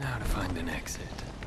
Now to find an exit.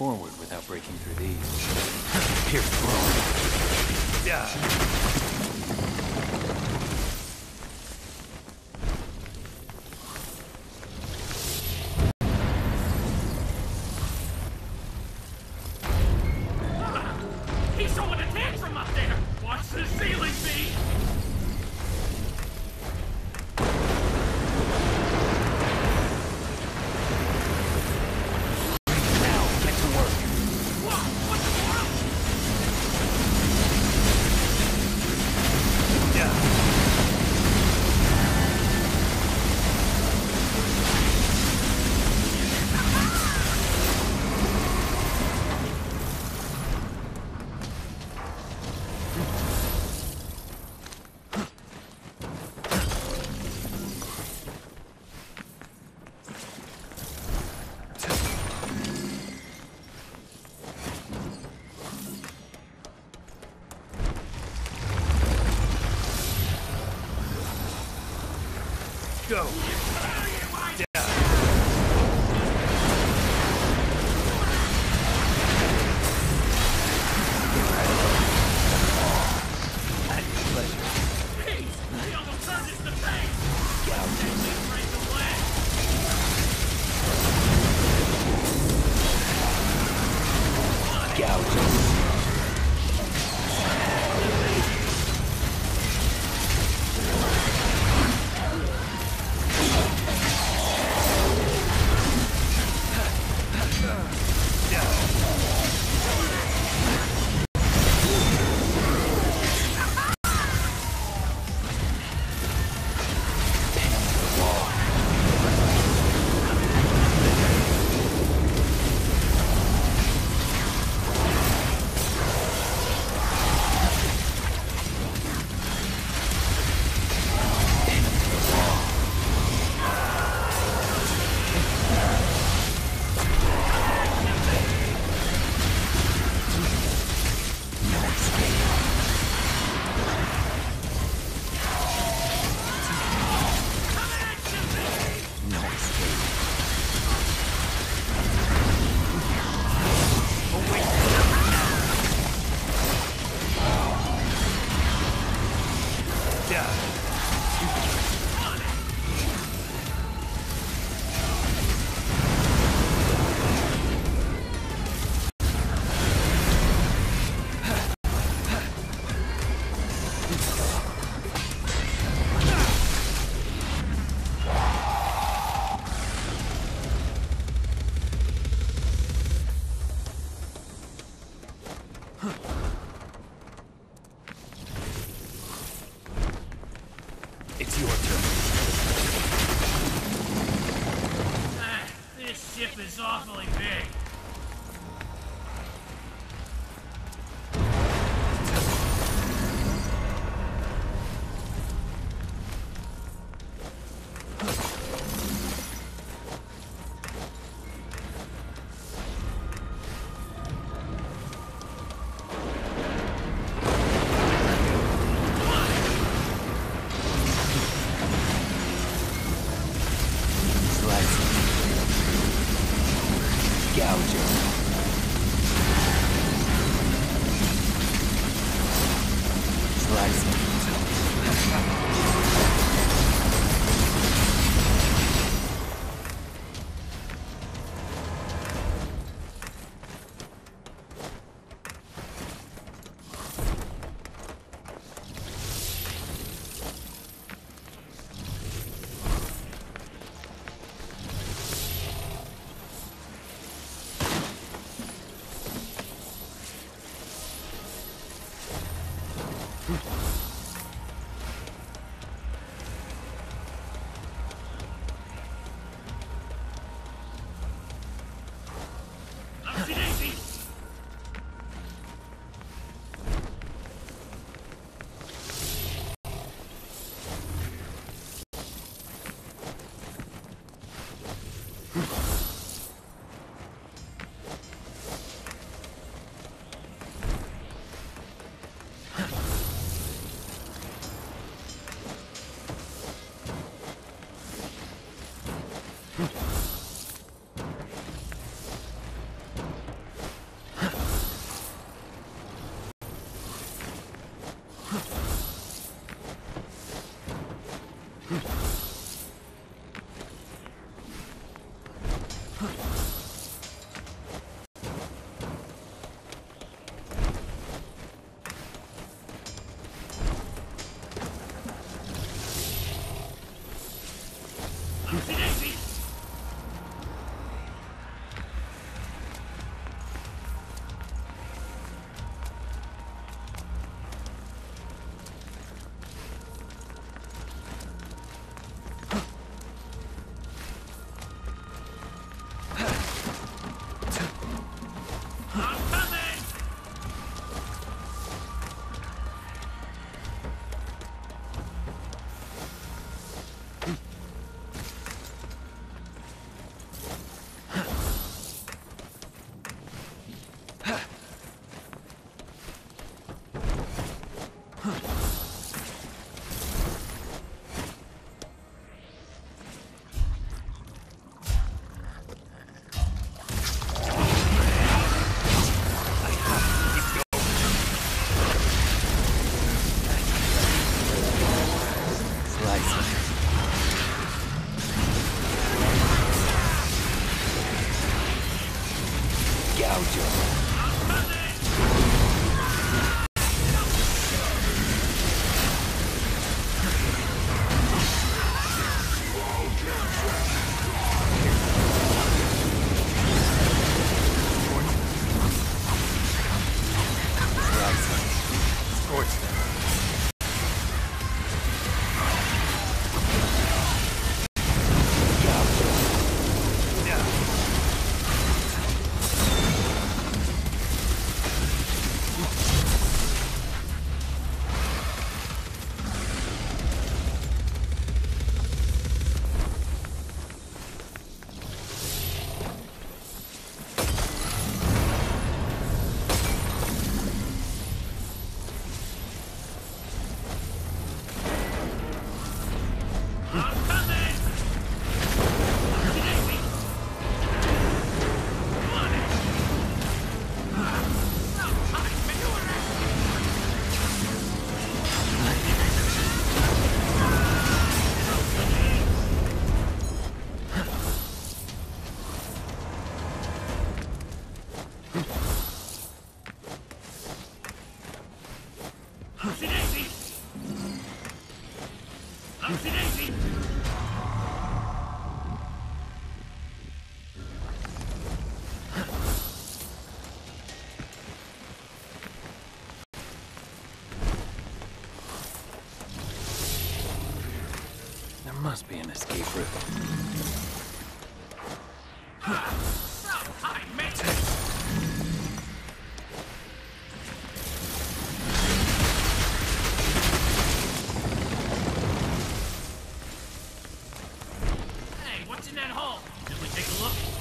forward without breaking through these. Here, Yeah. go. You. see Accidenti! Accidenti! home. Did we take a look?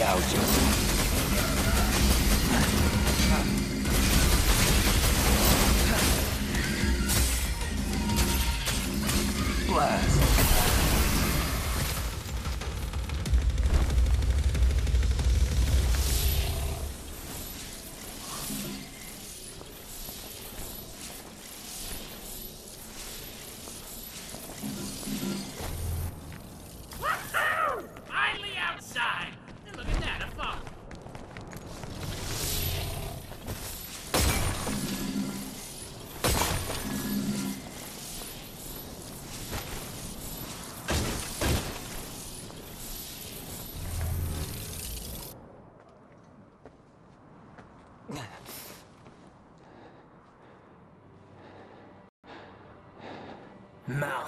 Pleasure.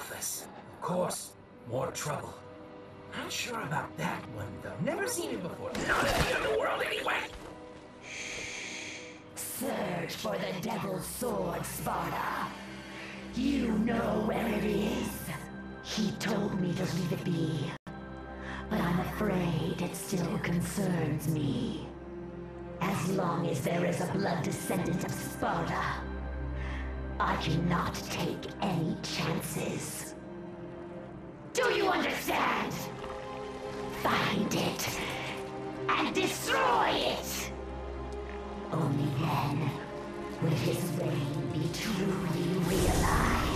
Malphas. Of course, more trouble. Not sure about that one, though. Never seen it before. Not in the underworld, anyway. Search for the Devil's Sword, Sparda. You know where it is. He told me to leave it be. But I'm afraid it still concerns me. As long as there is a blood descendant of Sparda, I cannot take any chances. Do you understand? Find it and destroy it! Only then will his reign be truly realized.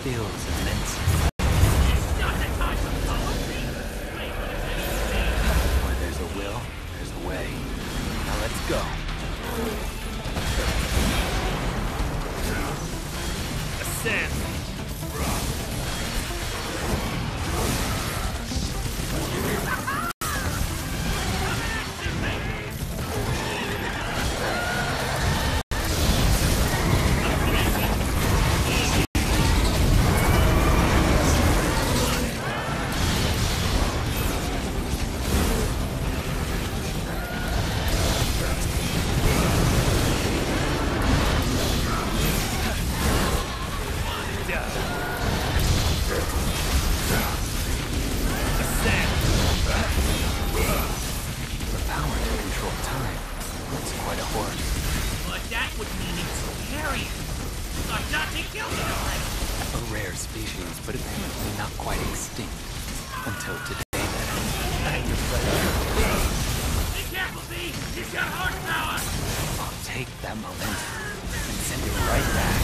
ってよう B. He's horsepower. I'll take that momentum and send it right back.